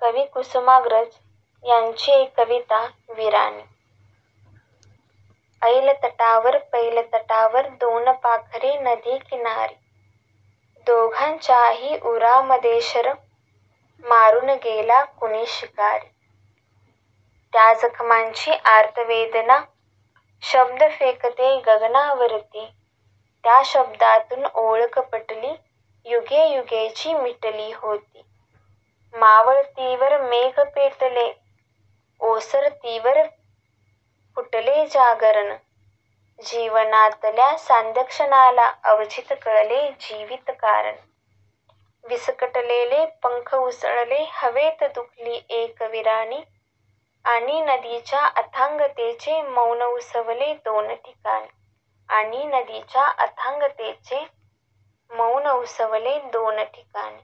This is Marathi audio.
कवी कुसुमाग्रज यांची एक कविता विराणी ऐल तटावर पैल तटावर दोन पाखरे नदी किनारी दोघांच्याही उरामध्ये मारून गेला कुणी शिकारी. त्या जखमांची आर्तवेदना शब्द फेकते गगनावरती त्या शब्दातून ओळख पटली युगेयुगेची मिटली होती. मावळतीवर मेघ पेटले ओसरतीवर फुटले जागरण जीवनातल्या सांध्यक्षणाला अवचित कळले जीवित कारण. विस्कटलेले पंख उसळले हवेत दुखली एक विराणी आणि नदीच्या अथांगतेचे मौन उसवले दोन ठिकाणी आणि नदीच्या अथांगतेचे मौन उसवले दोन ठिकाणी.